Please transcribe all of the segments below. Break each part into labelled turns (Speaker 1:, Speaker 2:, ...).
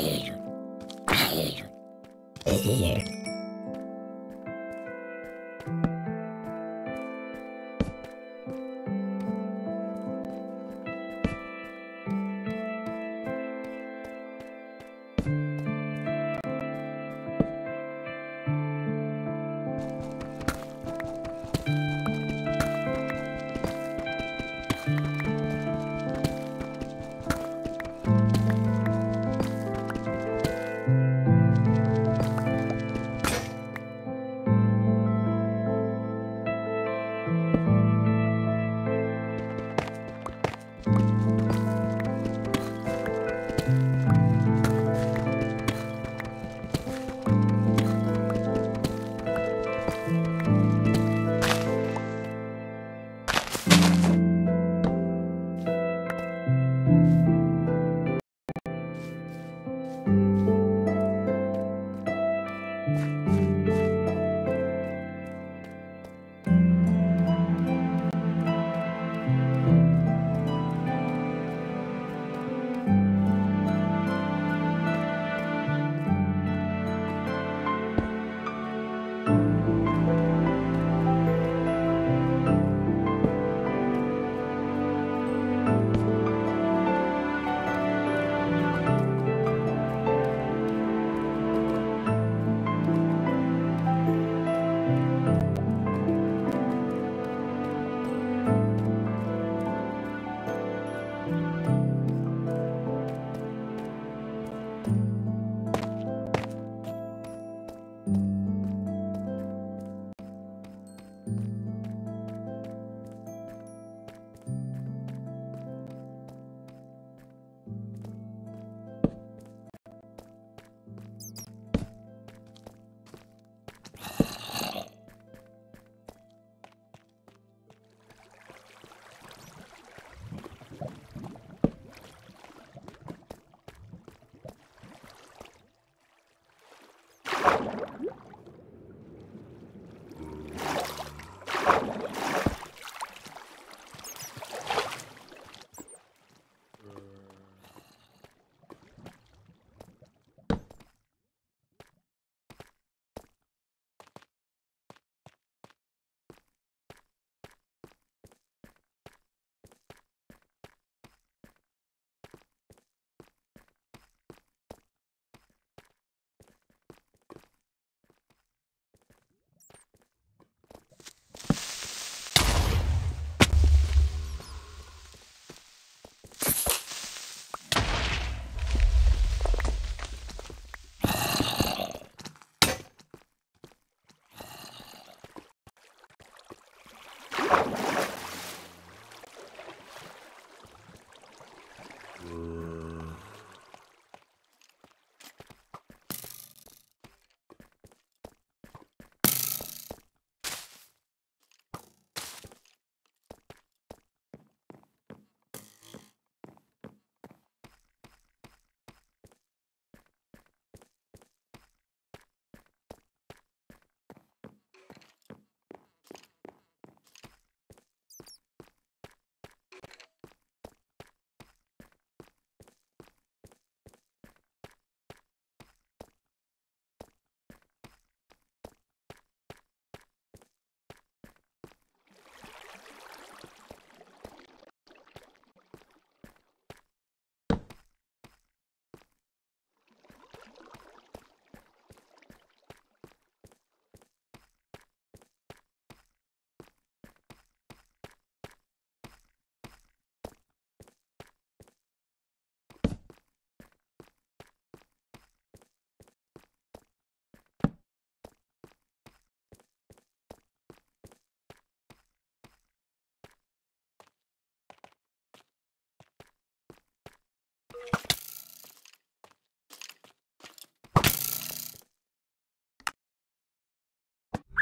Speaker 1: I I hate hate Here.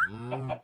Speaker 1: Mm.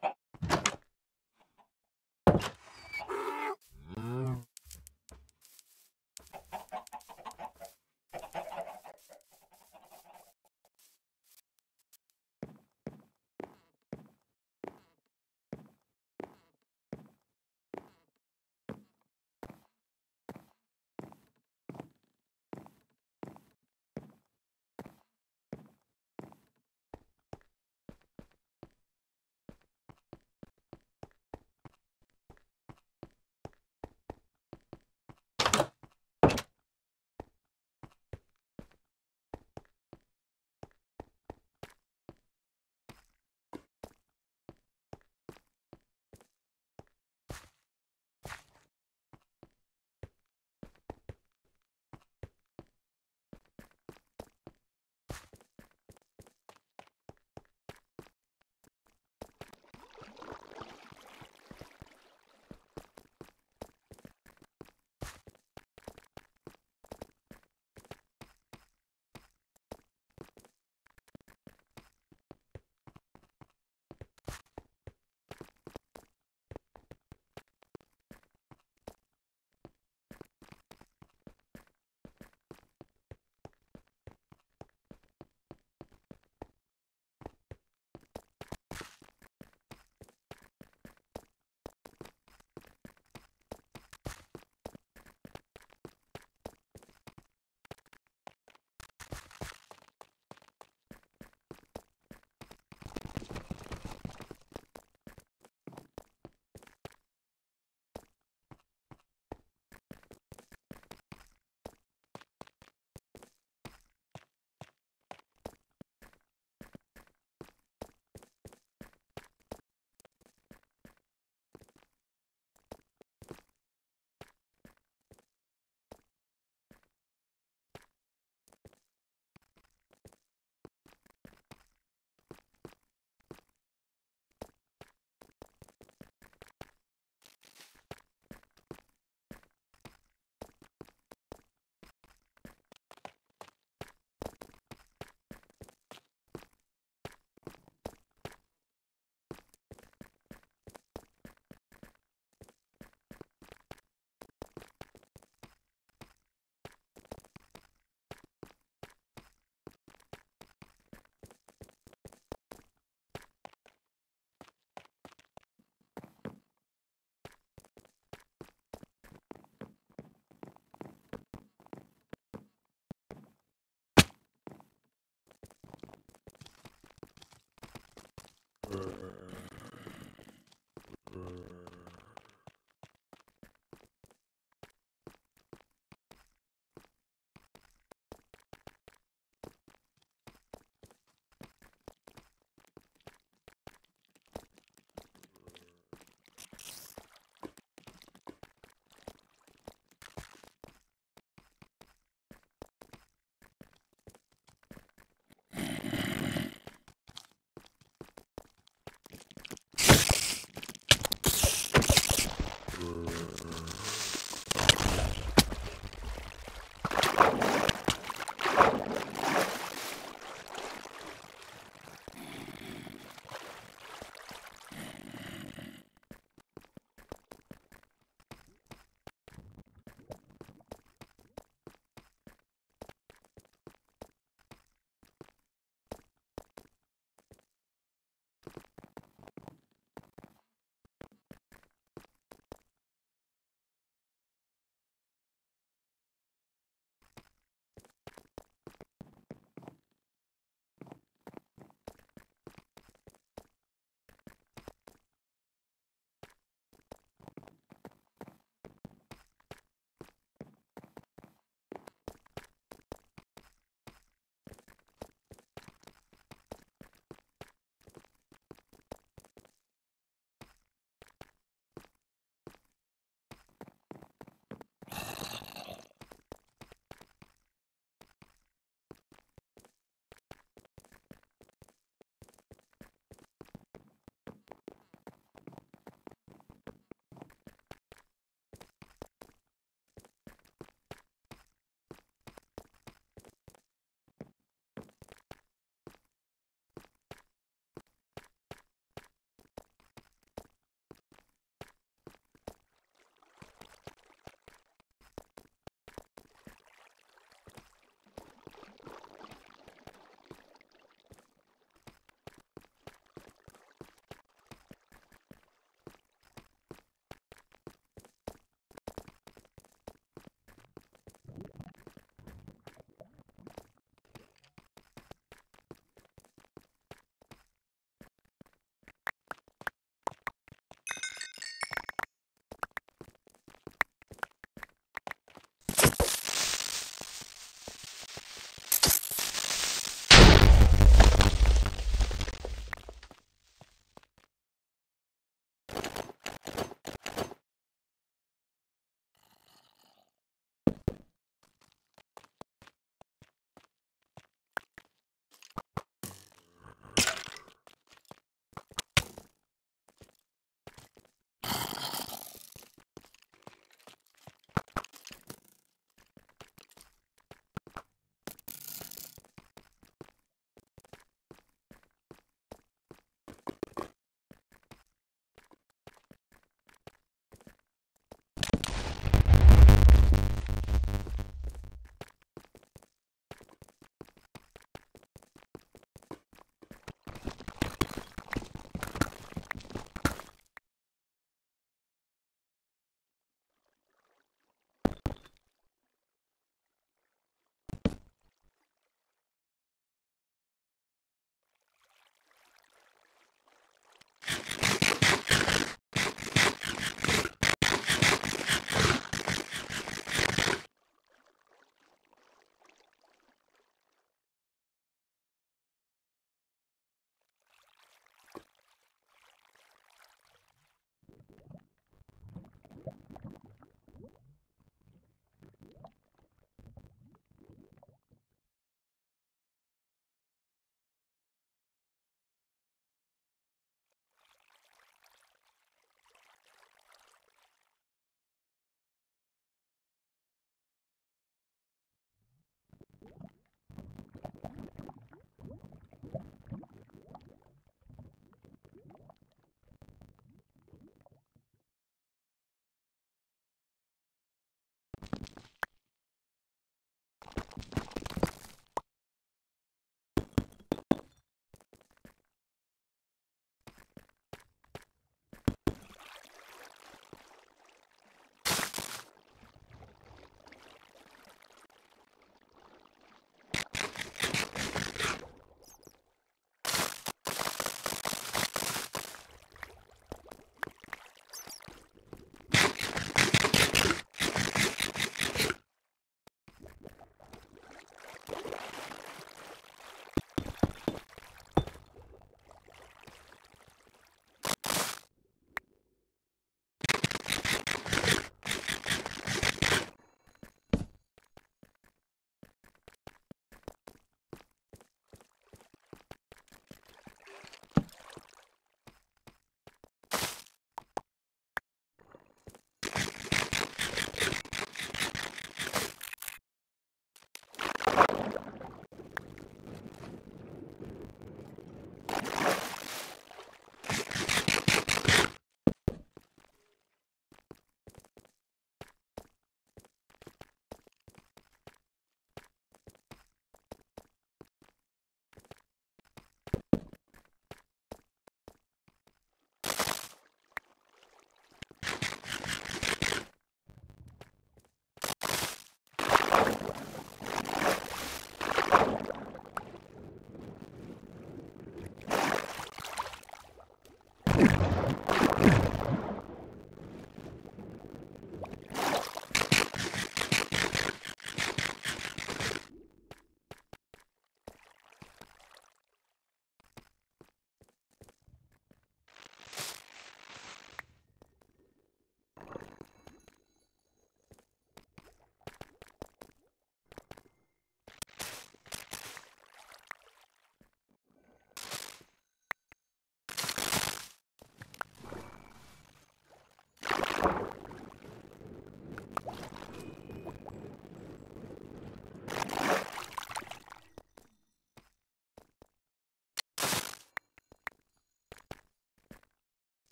Speaker 1: for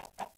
Speaker 1: Thank you.